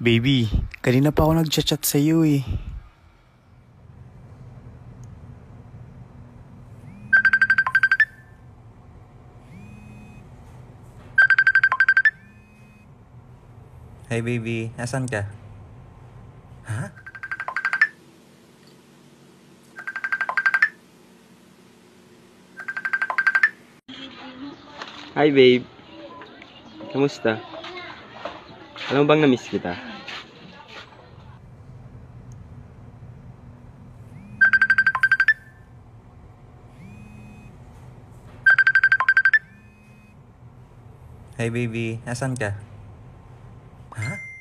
Baby, kanina pa ako nagchat-chat sa iyo eh. Hey baby, asan ka? Ha? Hi babe. Kamusta? Alam mo bang na-miss kita? Hey baby, asan ka? Ha?